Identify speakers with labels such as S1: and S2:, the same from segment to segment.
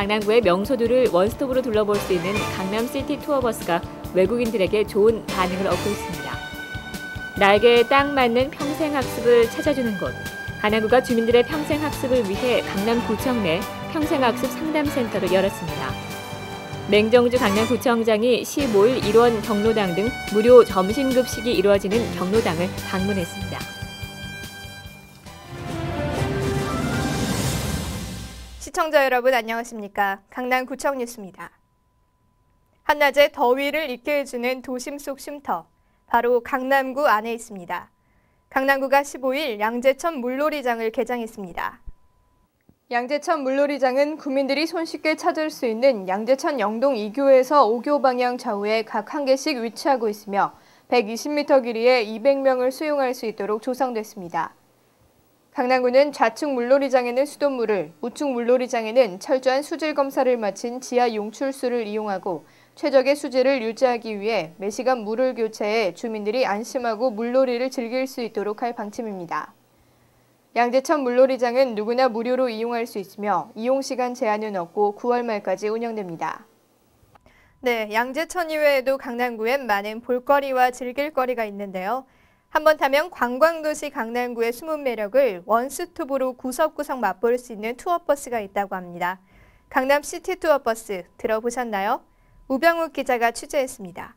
S1: 강남구의 명소들을 원스톱으로 둘러볼 수 있는 강남시티 투어버스가 외국인들에게 좋은 반응을 얻고 있습니다. 날개에 딱 맞는 평생학습을 찾아주는 곳. 강남구가 주민들의 평생학습을 위해 강남구청 내 평생학습 상담센터를 열었습니다. 맹정주 강남구청장이 15일 일원 경로당 등 무료 점심급식이 이루어지는 경로당을 방문했습니다.
S2: 시청자 여러분 안녕하십니까? 강남구청 뉴스입니다. 한낮에 더위를 잊게 해주는 도심 속 쉼터, 바로 강남구 안에 있습니다. 강남구가 15일 양재천 물놀이장을 개장했습니다. 양재천 물놀이장은 구민들이 손쉽게 찾을 수 있는 양재천 영동 2교에서 5교 방향 좌우에 각 한 개씩 위치하고 있으며 120m 길이에 200명을 수용할 수 있도록 조성됐습니다. 강남구는 좌측 물놀이장에는 수돗물을, 우측 물놀이장에는 철저한 수질 검사를 마친 지하 용출수를 이용하고 최적의 수질을 유지하기 위해 매시간 물을 교체해 주민들이 안심하고 물놀이를 즐길 수 있도록 할 방침입니다. 양재천 물놀이장은 누구나 무료로 이용할 수 있으며 이용 시간 제한은 없고 9월 말까지 운영됩니다. 네, 양재천 이외에도 강남구엔 많은 볼거리와 즐길거리가 있는데요. 한 번 타면 관광도시 강남구의 숨은 매력을 원스톱으로 구석구석 맛볼 수 있는 투어버스가 있다고 합니다. 강남 시티 투어버스 들어보셨나요? 우병욱 기자가 취재했습니다.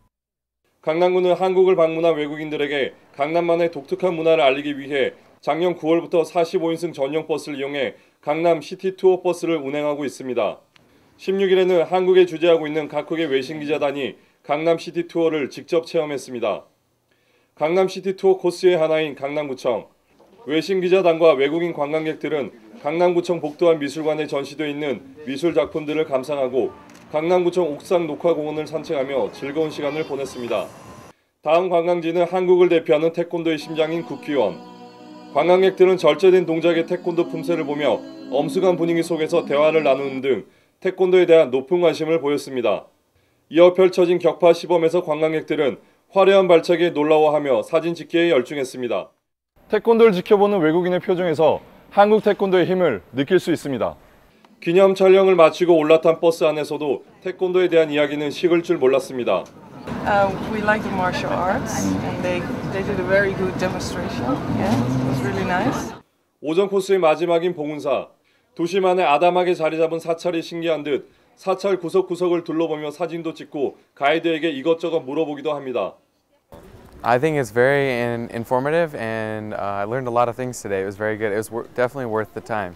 S3: 강남구는 한국을 방문한 외국인들에게 강남만의 독특한 문화를 알리기 위해 작년 9월부터 45인승 전용 버스를 이용해 강남 시티 투어 버스를 운행하고 있습니다. 16일에는 한국에 주재하고 있는 각국의 외신 기자단이 강남 시티 투어를 직접 체험했습니다. 강남시티 투어 코스의 하나인 강남구청, 외신 기자단과 외국인 관광객들은 강남구청 복도안 미술관에 전시되어 있는 미술 작품들을 감상하고 강남구청 옥상 녹화공원을 산책하며 즐거운 시간을 보냈습니다. 다음 관광지는 한국을 대표하는 태권도의 심장인 국기원. 관광객들은 절제된 동작의 태권도 품새를 보며 엄숙한 분위기 속에서 대화를 나누는 등 태권도에 대한 높은 관심을 보였습니다. 이어 펼쳐진 격파 시범에서 관광객들은 화려한 발차기에 놀라워하며 사진 찍기에 열중했습니다. 태권도를 지켜보는 외국인의 표정에서 한국 태권도의 힘을 느낄 수 있습니다. 기념 촬영을 마치고 올라탄 버스 안에서도 태권도에 대한 이야기는 식을 줄 몰랐습니다.
S4: Uh, we like the martial arts and they, they did a very good demonstration. Yeah, it was really nice.
S3: 오전 코스의 마지막인 봉은사. 도심 안에 아담하게 자리 잡은 사찰이 신기한 듯 사찰 구석구석을 둘러보며 사진도 찍고 가이드에게 이것저것 물어보기도 합니다.
S5: I think it's very in, informative and uh, I learned a lot of things today. It was very good. It was definitely worth the time.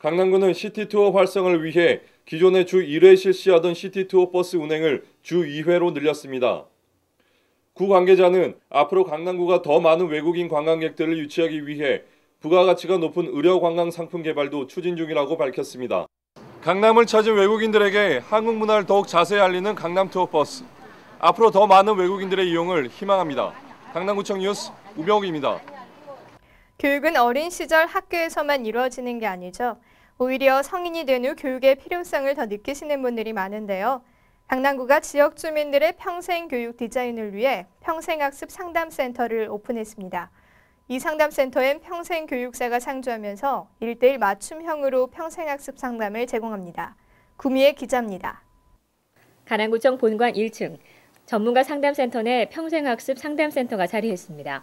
S3: 강남구는 시티 투어 활성을 위해 기존에 주 1회 실시하던 시티 투어 버스 운행을 주 2회로 늘렸습니다. 구 관계자는 앞으로 강남구가 더 많은 외국인 관광객들을 유치하기 위해 부가가치가 높은 의료 관광 상품 개발도 추진 중이라고 밝혔습니다. 강남을 찾은 외국인들에게 한국 문화를 더욱 자세히 알리는 강남 투어 버스. 앞으로 더 많은 외국인들의 이용을 희망합니다. 강남구청 뉴스 우병욱입니다.
S2: 교육은 어린 시절 학교에서만 이루어지는 게 아니죠. 오히려 성인이 된 후 교육의 필요성을 더 느끼시는 분들이 많은데요. 강남구가 지역 주민들의 평생 교육 디자인을 위해 평생학습 상담센터를 오픈했습니다. 이 상담센터엔 평생 교육사가 상주하면서 1대1 맞춤형으로 평생학습 상담을 제공합니다. 구미의 기자입니다.
S1: 가남구청 본관 1층 전문가 상담센터 내 평생학습 상담센터가 자리했습니다.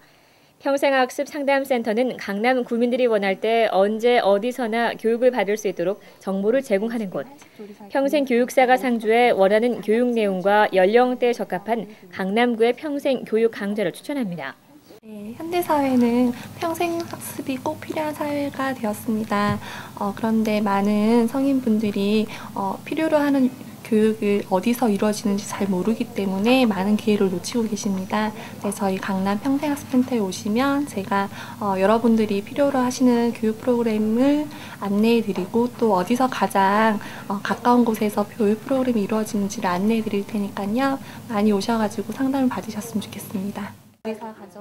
S1: 평생학습 상담센터는 강남 구민들이 원할 때 언제 어디서나 교육을 받을 수 있도록 정보를 제공하는 곳. 평생 교육사가 상주해 원하는 교육 내용과 연령대에 적합한 강남구의 평생 교육 강좌를 추천합니다.
S6: 네, 현대 사회는 평생 학습이 꼭 필요한 사회가 되었습니다. 어, 그런데 많은 성인분들이 어, 필요로 하는 교육을 어디서 이루어지는지 잘 모르기 때문에 많은 기회를 놓치고 계십니다. 그래서 저희 강남 평생학습센터에 오시면 제가 어, 여러분들이 필요로 하시는 교육 프로그램을 안내해 드리고 또 어디서 가장 어, 가까운 곳에서 교육 프로그램이 이루어지는지를 안내해 드릴 테니까요. 많이 오셔가지고 상담을 받으셨으면 좋겠습니다.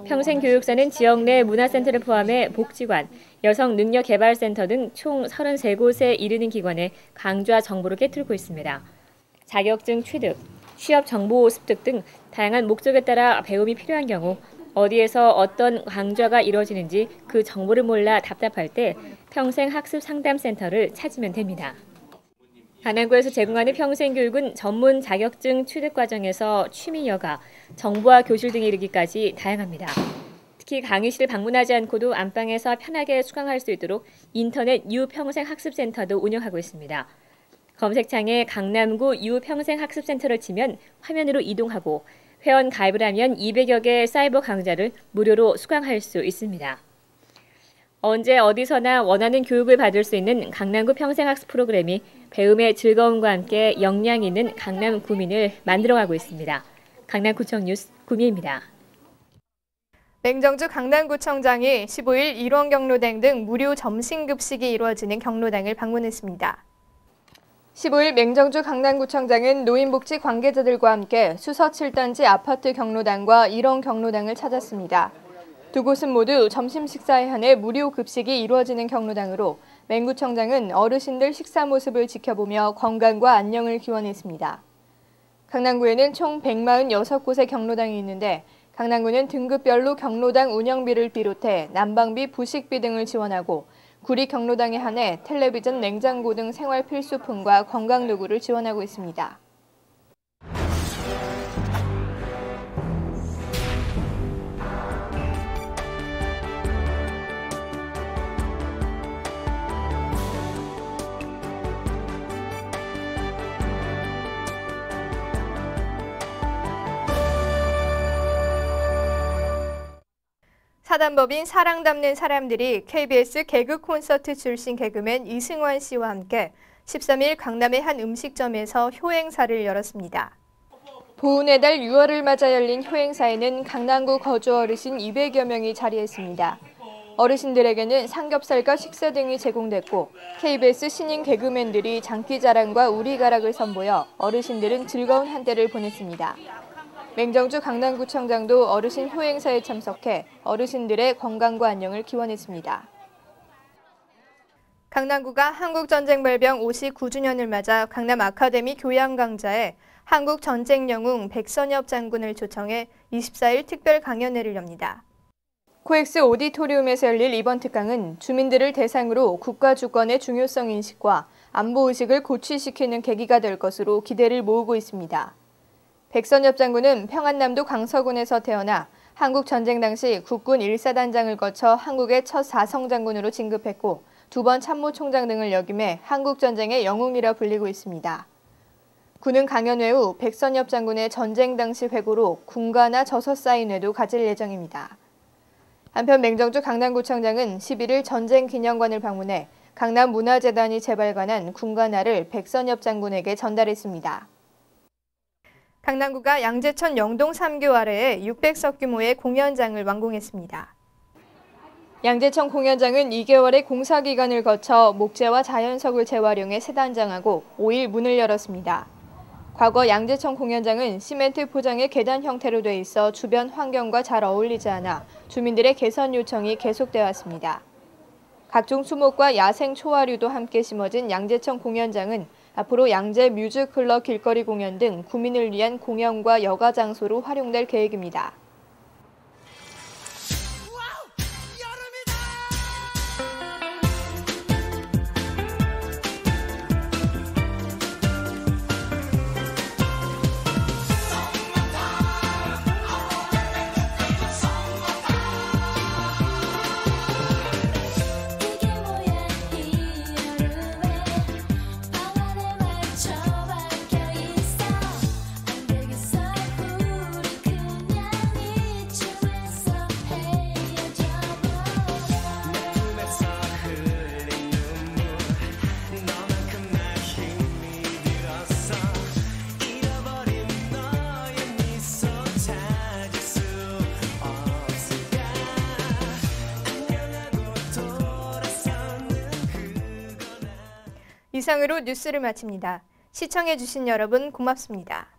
S1: 평생교육사는 지역 내 문화센터를 포함해 복지관, 여성능력개발센터 등 총 33곳에 이르는 기관에 강좌 정보를 깨뜨리고 있습니다. 자격증 취득, 취업 정보 습득 등 다양한 목적에 따라 배움이 필요한 경우 어디에서 어떤 강좌가 이루어지는지 그 정보를 몰라 답답할 때 평생 학습 상담 센터를 찾으면 됩니다. 단안구에서 제공하는 평생교육은 전문 자격증 취득 과정에서 취미 여가, 정보화 교실 등에 이르기까지 다양합니다. 특히 강의실을 방문하지 않고도 안방에서 편하게 수강할 수 있도록 인터넷 유평생학습센터도 운영하고 있습니다. 검색창에 강남구 유평생학습센터를 치면 화면으로 이동하고 회원 가입을 하면 200여 개 사이버 강좌를 무료로 수강할 수 있습니다. 언제 어디서나 원하는 교육을 받을 수 있는 강남구 평생학습 프로그램이 배움의 즐거움과 함께 역량 있는 강남 구민을 만들어가고 있습니다. 강남구청 뉴스 구미입니다.
S2: 맹정주 강남구청장이 15일 일원 경로당 등 무료 점심급식이 이루어지는 경로당을 방문했습니다. 15일 맹정주 강남구청장은 노인복지 관계자들과 함께 수서 7단지 아파트 경로당과 일원 경로당을 찾았습니다. 두 곳은 모두 점심 식사에 한해 무료 급식이 이루어지는 경로당으로 맹구청장은 어르신들 식사 모습을 지켜보며 건강과 안녕을 기원했습니다. 강남구에는 총 146곳의 경로당이 있는데 강남구는 등급별로 경로당 운영비를 비롯해 난방비, 부식비 등을 지원하고 구리 경로당에 한해 텔레비전, 냉장고 등 생활 필수품과 건강 도구를 지원하고 있습니다. 사단법인 사랑 담는 사람들이 KBS 개그 콘서트 출신 개그맨 이승환 씨와 함께 13일 강남의 한 음식점에서 효행사를 열었습니다. 보훈의 달 6월을 맞아 열린 효행사에는 강남구 거주 어르신 200여 명이 자리했습니다. 어르신들에게는 삼겹살과 식사 등이 제공됐고 KBS 신인 개그맨들이 장기자랑과 우리가락을 선보여 어르신들은 즐거운 한때를 보냈습니다. 맹정주 강남구청장도 어르신 효행사에 참석해 어르신들의 건강과 안녕을 기원했습니다. 강남구가 한국전쟁발병 59주년을 맞아 강남 아카데미 교양강좌에 한국전쟁영웅 백선엽 장군을 초청해 24일 특별 강연회를 엽니다. 코엑스 오디토리움에서 열릴 이번 특강은 주민들을 대상으로 국가 주권의 중요성 인식과 안보 의식을 고취시키는 계기가 될 것으로 기대를 모으고 있습니다. 백선엽 장군은 평안남도 강서군에서 태어나 한국 전쟁 당시 국군 1사단장을 거쳐 한국의 첫 사성 장군으로 진급했고 두 번 참모총장 등을 역임해 한국 전쟁의 영웅이라 불리고 있습니다. 군은 강연회 후 백선엽 장군의 전쟁 당시 회고로 군가나 저서 쌓인 회도 가질 예정입니다. 한편 맹정주 강남구청장은 11일 전쟁 기념관을 방문해 강남 문화재단이 재발관한 군가나를 백선엽 장군에게 전달했습니다. 강남구가 양재천 영동 3교 아래에 600석 규모의 공연장을 완공했습니다. 양재천 공연장은 2개월의 공사 기간을 거쳐 목재와 자연석을 재활용해 세단장하고 5일 문을 열었습니다. 과거 양재천 공연장은 시멘트 포장의 계단 형태로 돼 있어 주변 환경과 잘 어울리지 않아 주민들의 개선 요청이 계속되어 왔습니다. 각종 수목과 야생 초화류도 함께 심어진 양재천 공연장은 앞으로 양재 뮤즈클럽 길거리 공연 등 구민을 위한 공연과 여가 장소로 활용될 계획입니다. 이상으로 뉴스를 마칩니다. 시청해주신 여러분 고맙습니다.